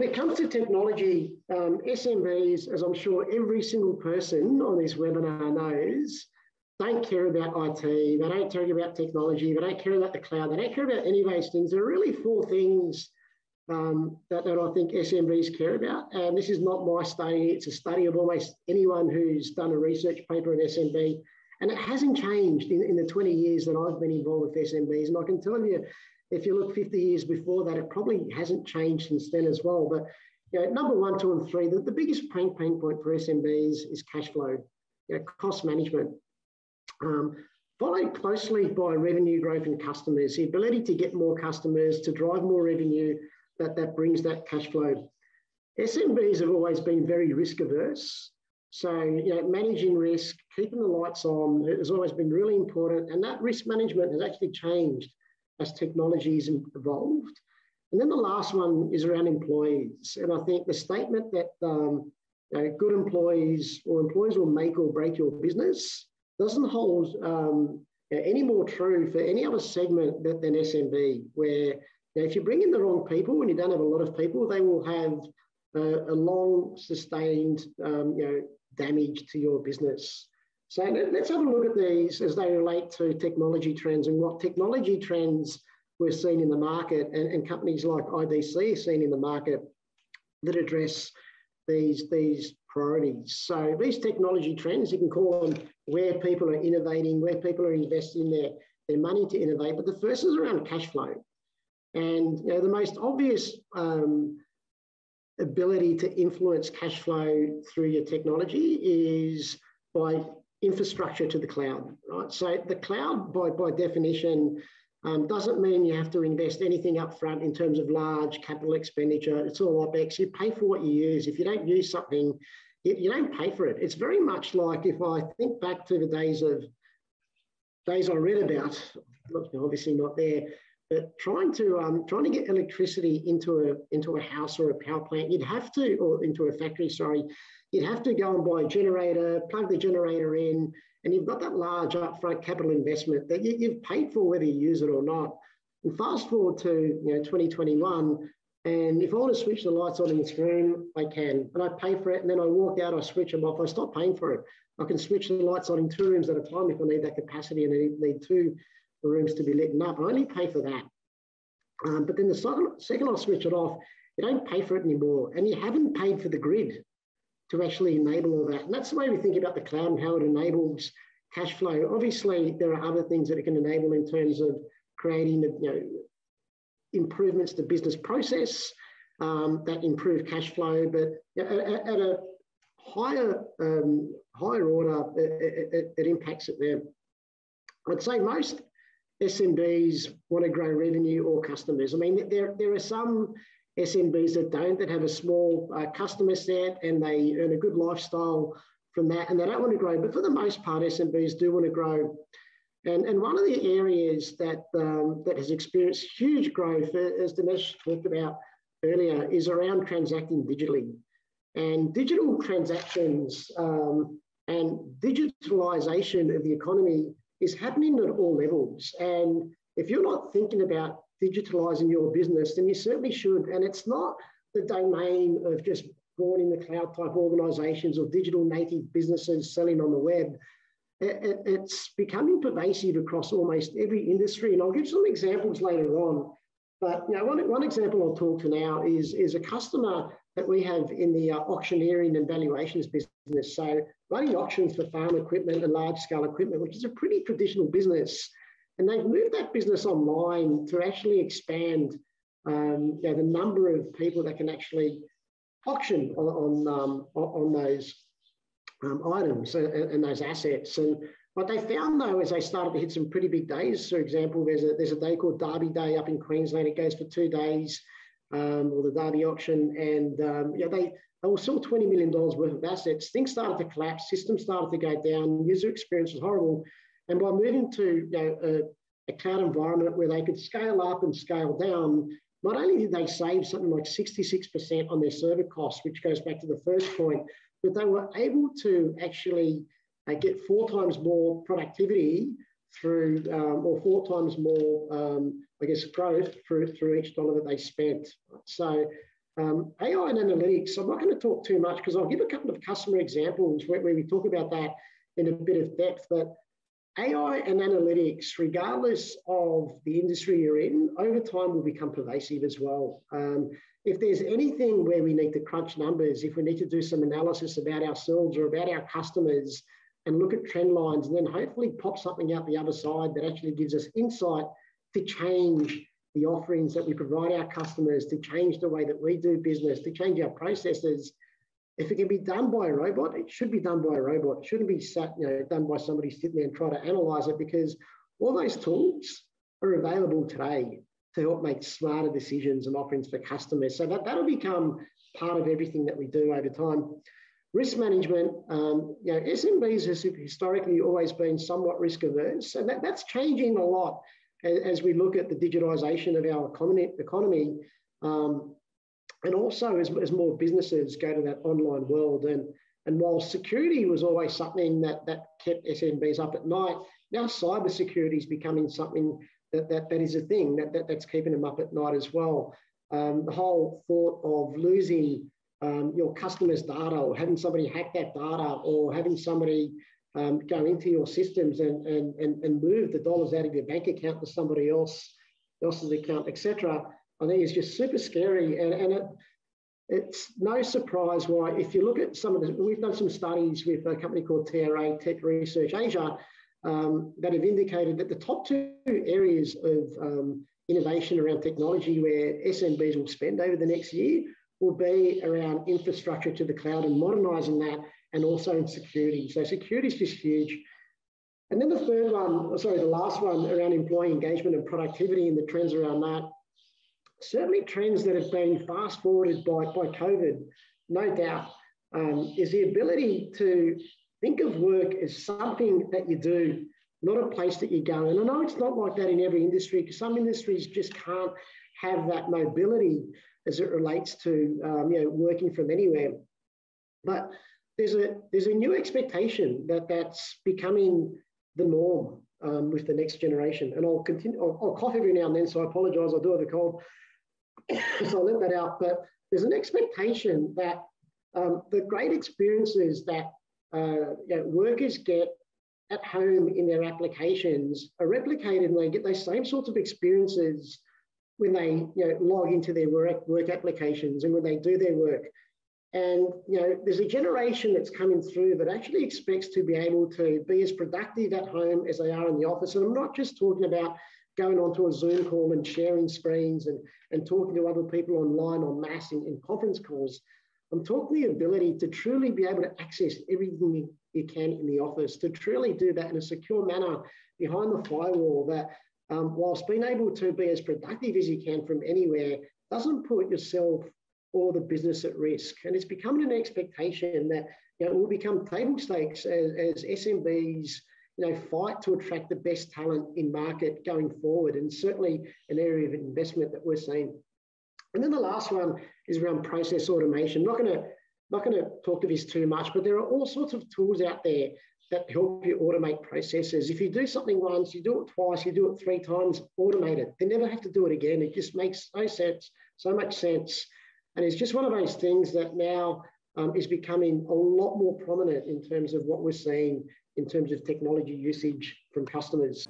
when it comes to technology, um, SMBs, as I'm sure every single person on this webinar knows, don't care about IT, they don't care about technology, they don't care about the cloud, they don't care about any of those things. There are really four things um, that, that I think SMBs care about. And this is not my study, it's a study of almost anyone who's done a research paper in SMB. And it hasn't changed in, in the 20 years that I've been involved with SMBs. And I can tell you, if you look 50 years before that, it probably hasn't changed since then as well. But you know, number one, two, and three, the, the biggest pain, pain point for SMBs is cash flow, you know, cost management. Um, followed closely by revenue growth and customers, the ability to get more customers, to drive more revenue, that, that brings that cash flow. SMBs have always been very risk averse. So, you know, managing risk, keeping the lights on has always been really important. And that risk management has actually changed as technologies evolved. And then the last one is around employees. And I think the statement that um, you know, good employees or employees will make or break your business doesn't hold um, any more true for any other segment than SMB, where now, if you bring in the wrong people and you don't have a lot of people, they will have a long sustained um, you know, damage to your business. So let's have a look at these as they relate to technology trends and what technology trends we're seeing in the market and, and companies like IDC are seeing in the market that address these, these priorities. So these technology trends, you can call them where people are innovating, where people are investing their, their money to innovate. But the first is around cash flow. And you know, the most obvious um, ability to influence cash flow through your technology is by infrastructure to the cloud, right? So the cloud, by, by definition, um, doesn't mean you have to invest anything up front in terms of large capital expenditure. It's all OPEX. You pay for what you use. If you don't use something, you, you don't pay for it. It's very much like if I think back to the days of days I read about, obviously not there, but trying to um, trying to get electricity into a into a house or a power plant, you'd have to, or into a factory, sorry, you'd have to go and buy a generator, plug the generator in, and you've got that large upfront capital investment that you, have paid for whether you use it or not. And fast forward to you know 2021, and if I want to switch the lights on in this room, I can, and I pay for it, and then I walk out, I switch them off, I stop paying for it. I can switch the lights on in two rooms at a time if I need that capacity and I need two rooms to be lit up. I only pay for that. Um, but then the second, second I switch it off, you don't pay for it anymore. And you haven't paid for the grid to actually enable all that. And that's the way we think about the cloud and how it enables cash flow. Obviously, there are other things that it can enable in terms of creating you know, improvements to business process um, that improve cash flow. But at, at a higher, um, higher order, it, it, it impacts it there. I'd say most SMBs want to grow revenue or customers. I mean, there, there are some SMBs that don't, that have a small uh, customer set and they earn a good lifestyle from that and they don't want to grow. But for the most part, SMBs do want to grow. And, and one of the areas that, um, that has experienced huge growth, uh, as Dinesh talked about earlier, is around transacting digitally. And digital transactions um, and digitalization of the economy is happening at all levels. And if you're not thinking about digitalizing your business, then you certainly should. And it's not the domain of just born in the cloud type organizations or digital native businesses selling on the web. it's becoming pervasive across almost every industry. And I'll give some examples later on. But you know, one, one example I'll talk to now is, is a customer that we have in the uh, auctioneering and valuations business. So running auctions for farm equipment and large scale equipment, which is a pretty traditional business. And they've moved that business online to actually expand um, you know, the number of people that can actually auction on, on, um, on those um, items and, and, those assets. And what they found though is they started to hit some pretty big days. For example, there's a, there's a day called Derby Day up in Queensland. It goes for two days, um, or the Derby auction. And um, yeah, they, they were still $20 million worth of assets. Things started to collapse, systems started to go down, user experience was horrible. And by moving to you know, a, a cloud environment where they could scale up and scale down, not only did they save something like 66% on their server costs, which goes back to the first point, but they were able to actually uh, get four times more productivity through, um, or four times more, um, I guess, growth through, through each dollar that they spent. So Um, AI and analytics, I'm not going to talk too much because I'll give a couple of customer examples where, where we talk about that in a bit of depth. But AI and analytics, regardless of the industry you're in, over time will become pervasive as well. Um, if there's anything where we need to crunch numbers, if we need to do some analysis about ourselves or about our customers and look at trend lines and then hopefully pop something out the other side that actually gives us insight to change the offerings that we provide our customers, to change the way that we do business, to change our processes. If it can be done by a robot, it should be done by a robot. It shouldn't be sat, you know, done by somebody sitting there and trying to analyze it because all those tools are available today to help make smarter decisions and offerings for customers. So that, that'll become part of everything that we do over time. Risk management, um, you know, SMBs has historically always been somewhat risk averse, and that, that's changing a lot as, as, we look at the digitization of our economy. economy um, and also as, as more businesses go to that online world. And, and while security was always something that, that kept SMBs up at night, now cybersecurity is becoming something that, that, that is a thing that, that, that's keeping them up at night as well. Um, the whole thought of losing um, your customers' data or having somebody hack that data or having somebody um, go into your systems and, and, and, and move the dollars out of your bank account to somebody else else's account, etc. I think is just super scary. And, and it, it's no surprise why, if you look at some of the, we've done some studies with a company called TRA, Tech Research Asia, um, that have indicated that the top two areas of um, innovation around technology where SMBs will spend over the next year will be around infrastructure to the cloud and modernising that, and also in security. So security is just huge. And then the third one, sorry, the last one around employee engagement and productivity and the trends around that. Certainly trends that have been fast forwarded by, by COVID, no doubt, um, is the ability to Think of work as something that you do, not a place that you go. And I know it's not like that in every industry because some industries just can't have that mobility as it relates to um, you know working from anywhere. But there's a there's a new expectation that that's becoming the norm um, with the next generation. And I'll continue. I'll, I'll, cough every now and then, so I apologise. I do have a cold, so I'll let that out. But there's an expectation that um, the great experiences that uh, you know, workers get at home in their applications are replicated and they get those same sorts of experiences when they you know, log into their work, work applications and when they do their work. And you know, there's a generation that's coming through that actually expects to be able to be as productive at home as they are in the office. And I'm not just talking about going onto a Zoom call and sharing screens and, and talking to other people online on mass in, in conference calls. I'm talking the ability to truly be able to access everything you can in the office, to truly do that in a secure manner behind the firewall that um, whilst being able to be as productive as you can from anywhere doesn't put yourself or the business at risk. And it's becoming an expectation that you know, it will become table stakes as, as SMBs you know, fight to attract the best talent in market going forward, and certainly an area of investment that we're seeing. And then the last one is around process automation. Not going to not going to talk to this too much, but there are all sorts of tools out there that help you automate processes. If you do something once, you do it twice, you do it three times, automate it. They never have to do it again. It just makes so sense, so much sense. And it's just one of those things that now um, is becoming a lot more prominent in terms of what we're seeing in terms of technology usage from customers.